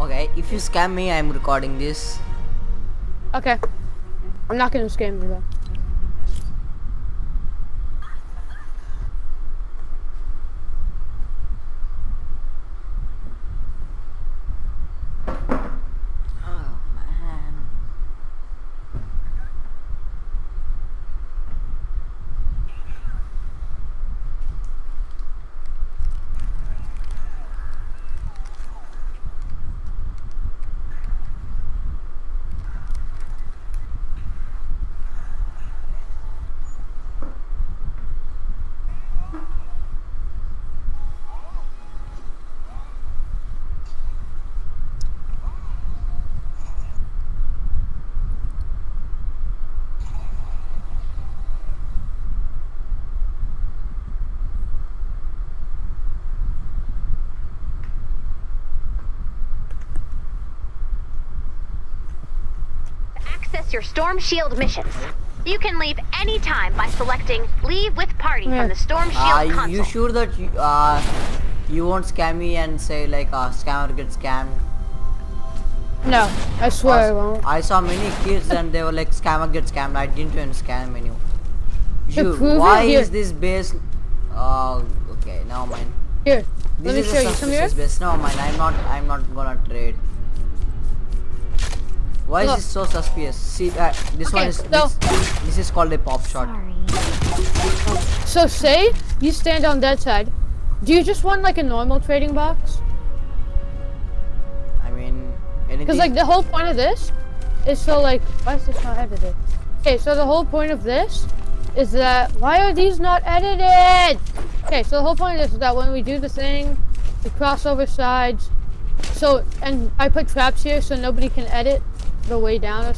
Okay, if you scam me, I'm recording this. Okay. I'm not gonna scam you though. Oh man. Access your Storm Shield missions. You can leave anytime by selecting Leave with Party Yeah. from the Storm Shield Uh, console. you sure that you, uh, you won't scam me and say like a scammer gets scammed? No, I swear I won't. I saw many kids and they were like scammer gets scammed. I didn't even scam anyone. Dude, prove why is this base? Oh, okay, never mind. Here, This let me is show a you. Come here. suspicious base. Never mind. I'm not. I'm not gonna trade. Why Look. is this so suspicious? See, uh, this one is so- this, this is called a pop shot. So say you stand on that side. Do you just want like a normal trading box? I mean. Because like the whole point of this is so like why is this not edited? Okay, so the whole point of this is that why are these not edited? Okay, so the whole point of this is that when we do the thing, we cross over sides. So and I put traps here so nobody can edit the way down.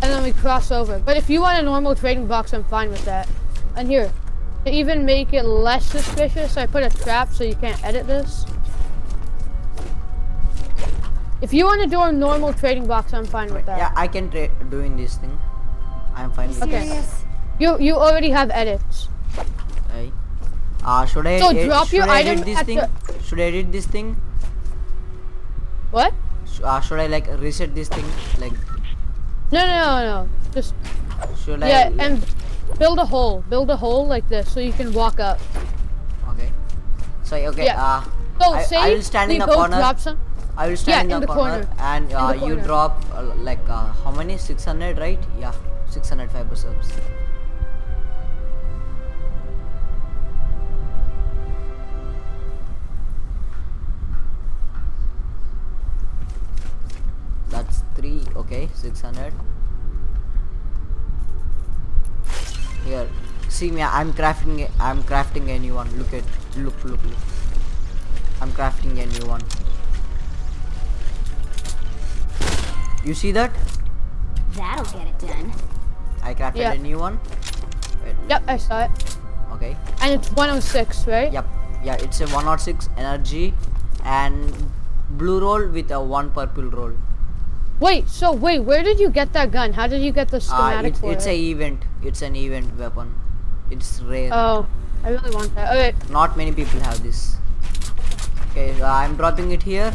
And then we cross over. But if you want a normal trading box, I'm fine with that. And here, to even make it less suspicious, I put a trap so you can't edit this. If you want to do a normal trading box, I'm fine with that. yeah, I can trade doing this thing. I'm fine with Okay. this. You you already have edits. Right. Uh, should I? So drop should your I item edit this thing? Should I edit this thing? What? Sh- Uh, should I like reset this thing? Like, No, no, no, no. Just should I? yeah, and build a hole. Build a hole like this so you can walk up. Okay. So okay. Yeah. Uh, So I- say I will stand in the corner. drop some. I will stand Yeah, in the, corner, and uh, the you drop uh, like uh, how many? 600, right? Yeah, 600 fiber subs. Okay, 600. Here, see me. I'm crafting. a- I'm crafting a new one. Look at. Look, look, look. I'm crafting a new one. You see that? That'll get it done. I crafted Yeah. a new one. Wait, Yep, I saw it. okay. And it's 106, right? Yep. Yeah, it's a 106 energy and blue roll with a one purple roll. Wait, so wait, where did you get that gun? How did you get the Uh, schematic it's for it's it? a event. It's an event weapon. It's rare. Oh, I really want that. Okay, Not many people have this. Okay, uh, I'm dropping it here.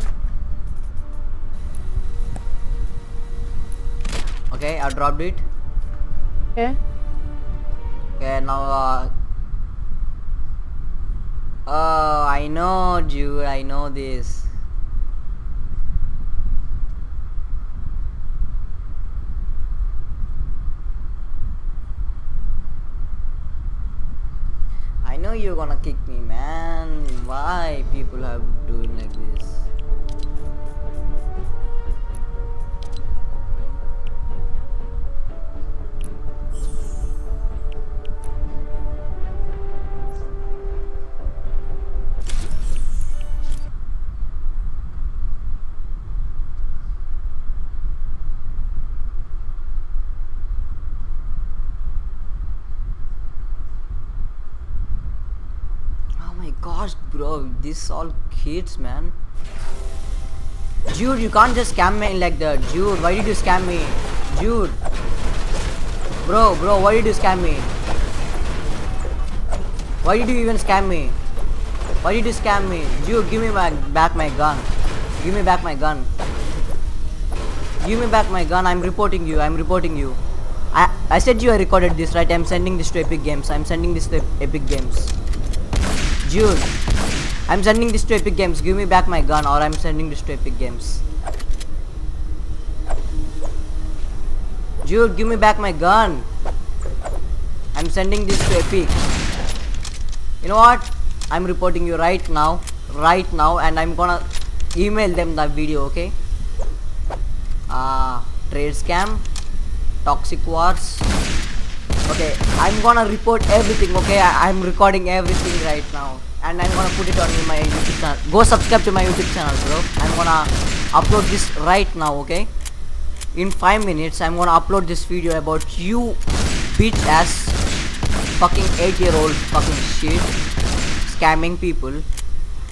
Okay, I dropped it. okay. Okay, now uh Oh, I know, Jude, I know this. I you're gonna kick me, man. This all kids, man. Jude, you can't just scam me like that. Jude, why did you scam me? Jude. Bro, bro, why did you scam me? Why did you even scam me? Why did you scam me? Jude, give me my, back my gun. Give me back my gun. Give me back my gun. I'm reporting you. I'm reporting you. I I said you I recorded this, right? I'm sending this to Epic Games. I'm sending this to Epic Games. Jude, I'm sending this to Epic Games. Give me back my gun, or I'm sending this to Epic Games. Jude, give me back my gun. I'm sending this to Epic. You know what? I'm reporting you right now, right now, and I'm gonna email them the video. Okay? Ah, trade scam, toxic wars. Okay, I'm gonna report everything. Okay, I, I'm recording everything right now, and I'm gonna put it on my YouTube channel. Go subscribe to my YouTube channel, bro. I'm gonna upload this right now. Okay, in five minutes, I'm gonna upload this video about you, bitch ass, fucking eight-year-old fucking shit, scamming people.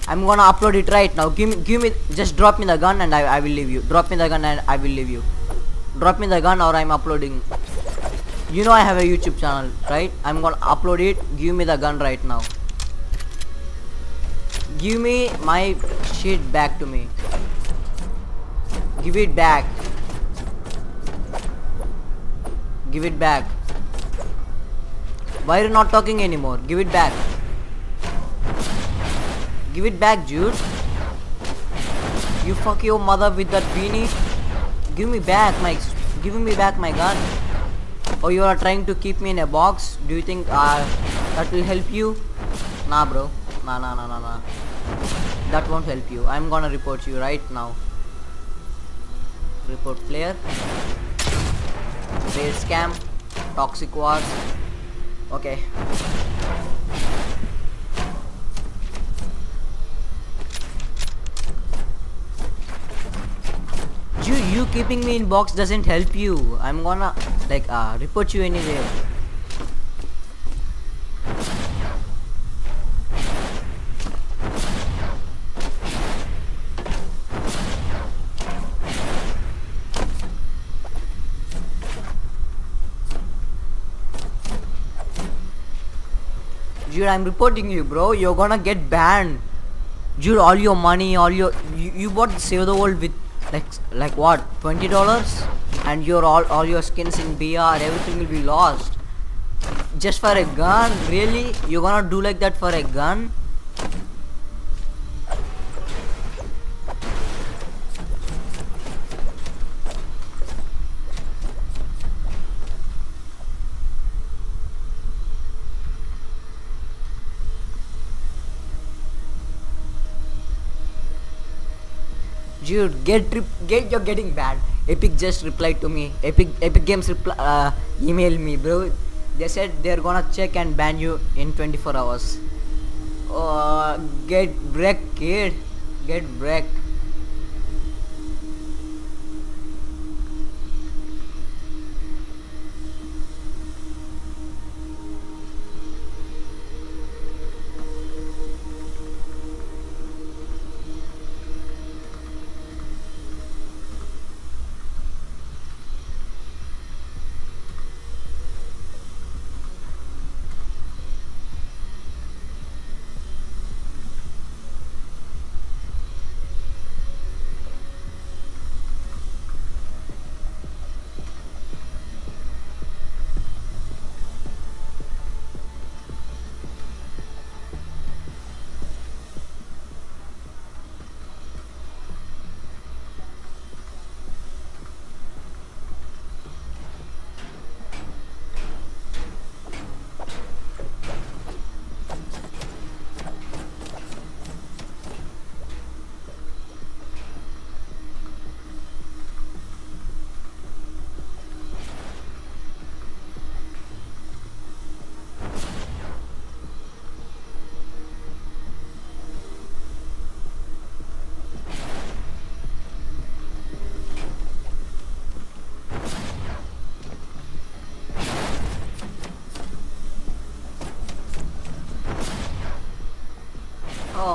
I'm gonna upload it right now. Give me, give me, just drop me the gun and I, I will leave you. Drop me the gun and I will leave you. Drop me the gun or I'm uploading. You know I have a YouTube channel, right? I'm gonna upload it. Give me the gun right now. Give me my shit back to me. Give it back. Give it back. Why are you not talking anymore? Give it back. Give it back, Jude. You fuck your mother with that beanie. Give me back my, give me back my gun. Or you are trying to keep me in a box? Do you think uh, that will help you? Nah, bro. Nah, nah, nah, nah, nah. That won't help you. I'm gonna report you right now. Report player. Raid scam. Toxic wars. Okay. You you keeping me in box doesn't help you. I'm gonna like uh report you anyway. Dude, I'm reporting you, bro. You're gonna get banned. Dude, all your money, all your you, you bought Save the World with like like what? Twenty dollars, and your all all your skins in BR, everything will be lost. Just for a gun, really? You're gonna do like that for a gun? Dude, get get you're getting bad. Epic just replied to me. Epic Epic Games reply uh, email me, bro. They said they're gonna check and ban you in 24 hours. Uh, get wrecked, kid. Get wrecked.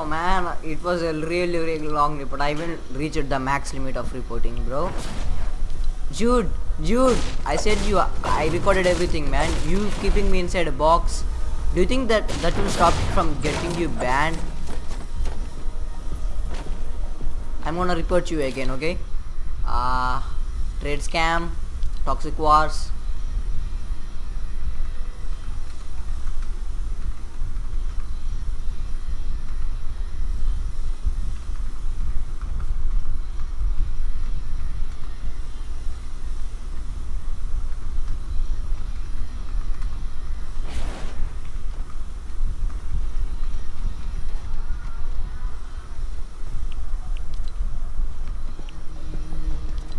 Man, it was a really really long report. I even reached the max limit of reporting, bro. Jude, Jude, I said you. I recorded everything, man. You keeping me inside a box. Do you think that that will stop from getting you banned? I'm gonna report you again, okay? Uh, trade scam, toxic wars.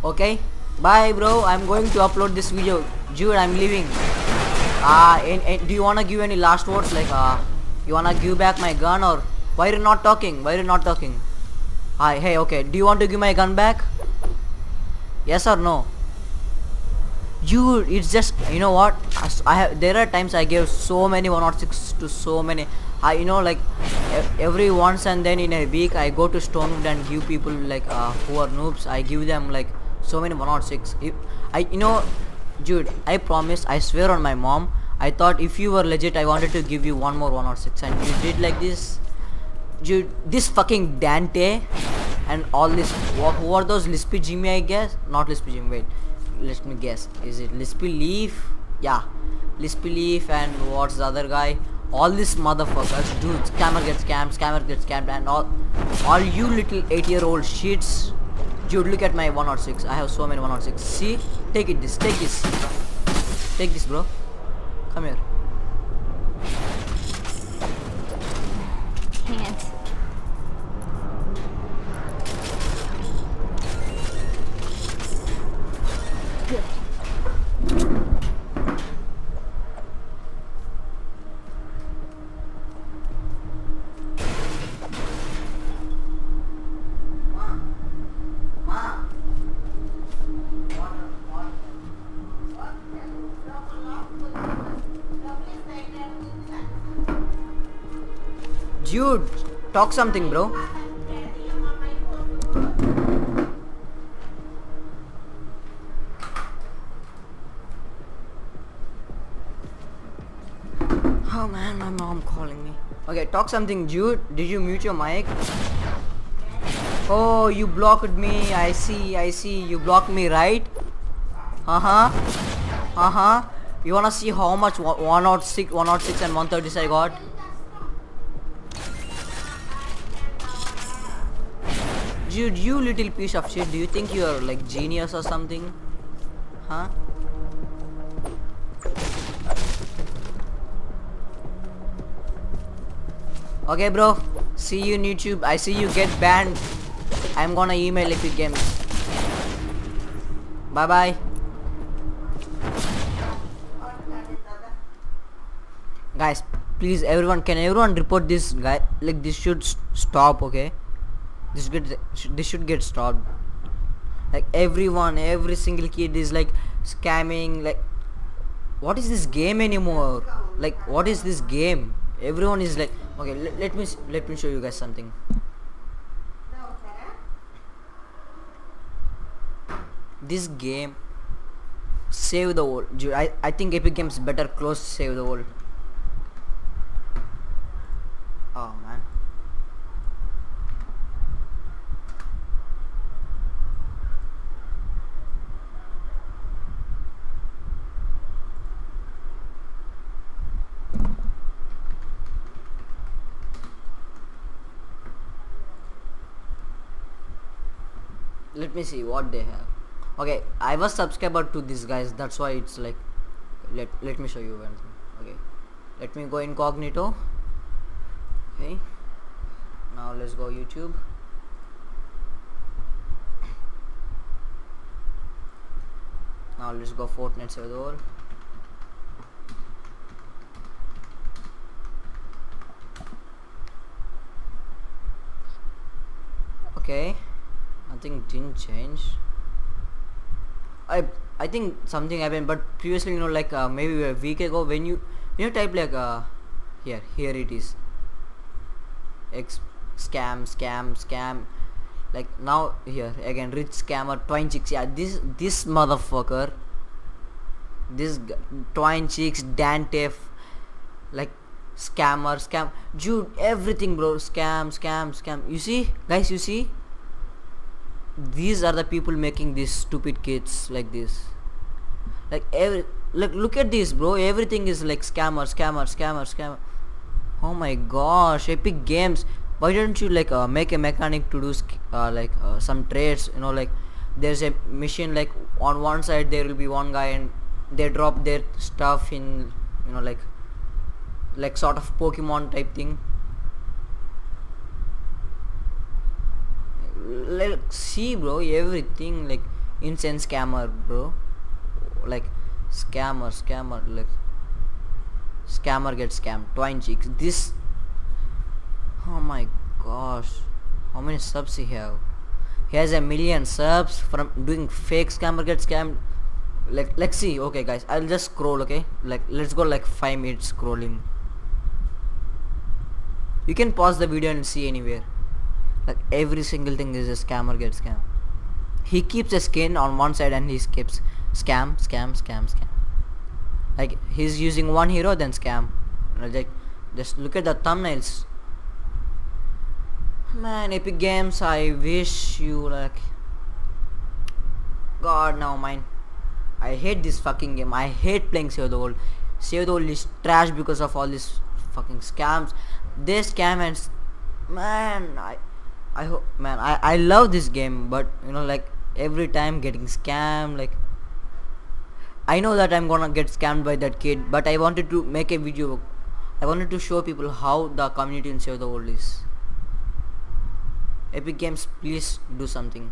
Okay, bye, bro. I'm going to upload this video. Jude, I'm leaving. Uh, and, and do you wanna give any last words? Like, uh, you wanna give back my gun or why are you not talking? Why are you not talking? Hi, hey, okay. Do you want to give my gun back? Yes or no? Dude, it's just you know what? I have there are times I gave so many 106 to so many. I you know like every once and then in a week I go to Stonewood and give people like uh, who are noobs. I give them like so many 106. If, I you know, dude, I promise. I swear on my mom. I thought if you were legit, I wanted to give you one more 106, and you did like this. Dude, this fucking Dante and all this. Who are those Lispy Jimmy? I guess not Lispy Jimmy. Wait, let me guess. Is it Lispy Leaf? Yeah, Lispy Leaf and what's the other guy? All these motherfuckers, dude. Scammer gets scammed, scammer gets scammed, and all, all you little eight-year-old shits. Dude, look at my 106. I have so many 106. See, take it. This, take this, take this, bro. Come here. Dude, talk something, bro. Oh man, my mom calling me. Okay, talk something, Jude. Did you mute your mic? Oh, you blocked me. I see, I see. You blocked me, right? Uh huh. Uh huh. You wanna see how much 106, 106 and 136 I got? Dude, you little piece of shit. Do you think you're like genius or something? Huh? Okay, bro. See you in YouTube. I see you get banned. I'm gonna email Epic Games. Bye bye. Guys, please, everyone, can everyone report this guy? Like, this should s- stop, okay? This get this should get stopped. Like everyone, every single kid is like scamming. Like, what is this game anymore? Like, what is this game? Everyone is like, okay. Let, let me let me show you guys something. This game save the world. I I think Epic Games better close save the world. Oh man. Let me see what they have. Okay i was subscriber to these guys that's why it's like let let me show you one thing. Okay let me go incognito. Okay now let's go youtube. Now let's go fortnite server. Okay nothing didn't change. I i think something happened but previously you know like uh, maybe a week ago when you when you type like uh here here it is. X scam scam scam. Like now here again rich scammer twine chicks. Yeah this this motherfucker this twine chicks dante f- like scammer scam dude everything bro. Scam scam scam. You see guys you see these are the people making these stupid kids like this. Like every look look at this bro. Everything is like scammer scammer scammer scammer. Oh my gosh epic games. Why don't you like uh, make a mechanic to do uh, like uh, some trades you know like there's a machine like on one side there will be one guy and they drop their stuff in you know like like sort of pokemon type thing like see bro everything like insane scammer bro. Like scammer scammer like scammer gets scammed. Twine cheeks this oh my gosh. How many subs he have? He has a million subs from doing fake scammer gets scammed. Like let's see. Okay guys i'll just scroll okay? Like let's go like five minutes scrolling. You can pause the video and see anywhere like every single thing is a scammer gets scam. He keeps a skin on one side and he skips. Scam scam scam scam. Like he's using one hero then scam. Like just look at the thumbnails. Man epic games i wish you like god now mine. I hate this fucking game. I hate playing save the world. Save the world is trash because of all these fucking scams. They scam and man i i hope man i i love this game but you know like every time getting scammed like I know that I'm gonna get scammed by that kid, but I wanted to make a video. I wanted to show people how the community in Save the World is. Epic Games, please do something.